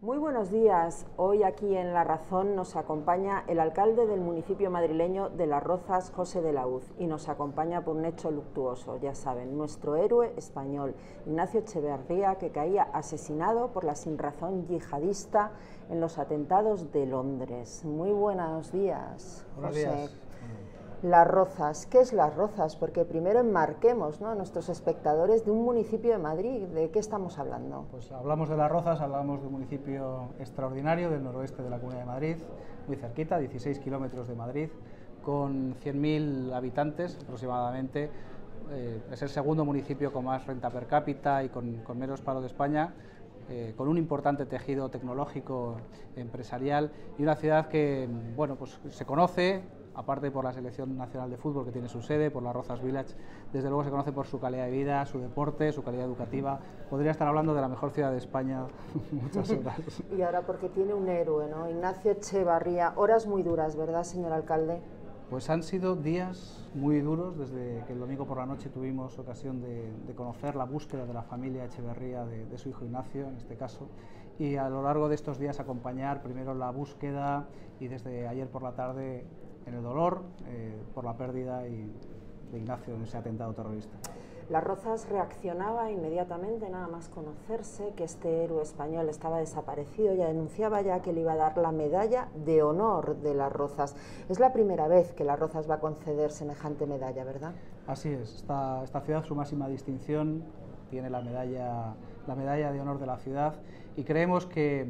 Muy buenos días. Hoy aquí en La Razón nos acompaña el alcalde del municipio madrileño de Las Rozas, José de la Uz, y nos acompaña por un hecho luctuoso, ya saben, nuestro héroe español, Ignacio Echeverría, que caía asesinado por la sinrazón yihadista en los atentados de Londres. Muy buenos días, José. Las Rozas, ¿qué es Las Rozas? Porque primero enmarquemos ¿no? a nuestros espectadores de un municipio de Madrid, ¿de qué estamos hablando? Pues hablamos de Las Rozas, hablamos de un municipio extraordinario del noroeste de la Comunidad de Madrid, muy cerquita, 16 kilómetros de Madrid, con 100.000 habitantes aproximadamente. Eh, es el segundo municipio con más renta per cápita y con, menos paro de España. Eh, con un importante tejido tecnológico empresarial y una ciudad que bueno, pues se conoce aparte por la Selección Nacional de Fútbol que tiene su sede, por la Rozas Village, desde luego se conoce por su calidad de vida, su deporte, su calidad educativa. Podría estar hablando de la mejor ciudad de España muchas horas. y ahora porque tiene un héroe, ¿no? Ignacio Echevarría. Horas muy duras, ¿verdad, señor alcalde? Pues han sido días muy duros desde que el domingo por la noche tuvimos ocasión de, conocer la búsqueda de la familia Echeverría de, de, su hijo Ignacio, en este caso, y a lo largo de estos días acompañar primero la búsqueda y desde ayer por la tarde en el dolor eh, por la pérdida de Ignacio en ese atentado terrorista. Las Rozas reaccionaba inmediatamente, nada más conocerse que este héroe español estaba desaparecido y anunciaba ya que le iba a dar la medalla de honor de Las Rozas. Es la primera vez que Las Rozas va a conceder semejante medalla, ¿verdad? Así es, esta, esta ciudad, su máxima distinción, tiene la medalla, la medalla de honor de la ciudad y creemos que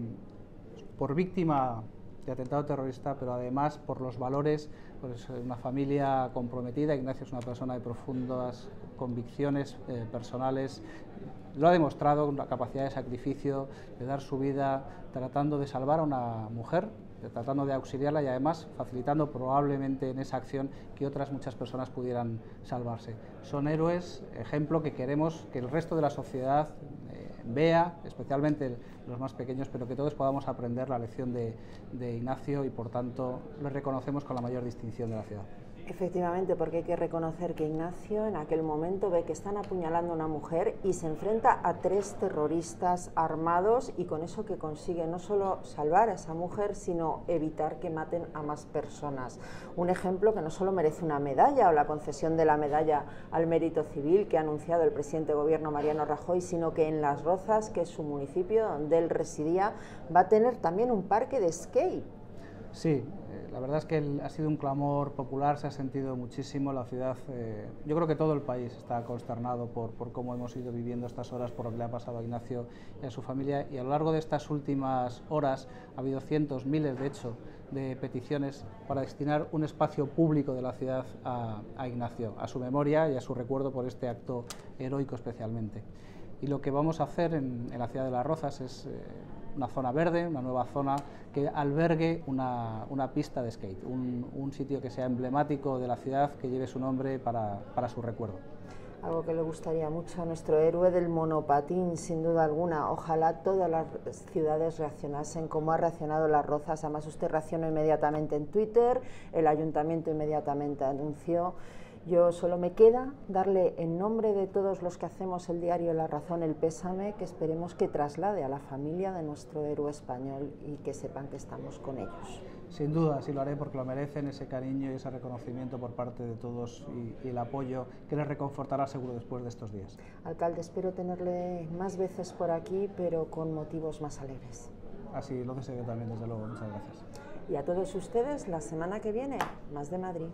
por víctima de atentado terrorista, pero además por los valores, pues una familia comprometida, Ignacio es una persona de profundas convicciones eh, personales, lo ha demostrado, la capacidad de sacrificio, de dar su vida tratando de salvar a una mujer, tratando de auxiliarla y además facilitando probablemente en esa acción que otras muchas personas pudieran salvarse. Son héroes, ejemplo que queremos que el resto de la sociedad vea, especialmente los más pequeños, pero que todos podamos aprender la lección de, de Ignacio y por tanto le reconocemos con la mayor distinción de la ciudad. Efectivamente, porque hay que reconocer que Ignacio en aquel momento ve que están apuñalando a una mujer y se enfrenta a tres terroristas armados y con eso que consigue no solo salvar a esa mujer, sino evitar que maten a más personas. Un ejemplo que no solo merece una medalla o la concesión de la medalla al mérito civil que ha anunciado el presidente de gobierno Mariano Rajoy, sino que en Las Rozas, que es su municipio donde él residía, va a tener también un parque de skate. Sí, la verdad es que ha sido un clamor popular, se ha sentido muchísimo la ciudad. Eh, yo creo que todo el país está consternado por, por, cómo hemos ido viviendo estas horas, por lo que le ha pasado a Ignacio y a su familia. Y a lo largo de estas últimas horas ha habido cientos, miles de hecho, de peticiones para destinar un espacio público de la ciudad a, Ignacio, a su memoria y a su recuerdo por este acto heroico especialmente. Y lo que vamos a hacer en, la ciudad de Las Rozas es... Eh, una zona verde, una nueva zona que albergue una, pista de skate, un, sitio que sea emblemático de la ciudad, que lleve su nombre para, para su recuerdo algo que le gustaría mucho a nuestro héroe del monopatín, sin duda alguna. Ojalá todas las ciudades reaccionasen como ha reaccionado Las Rozas. Además, usted reaccionó inmediatamente en Twitter, el ayuntamiento inmediatamente anunció yo solo me queda darle en nombre de todos los que hacemos el diario La Razón el pésame que esperemos que traslade a la familia de nuestro héroe español y que sepan que estamos con ellos. Sin duda, sí lo haré porque lo merecen ese cariño y ese reconocimiento por parte de todos y, el apoyo que les reconfortará seguro después de estos días. Alcalde, espero tenerle más veces por aquí, pero con motivos más alegres. Así lo deseo también, desde luego. Muchas gracias. Y a todos ustedes, la semana que viene, más de Madrid.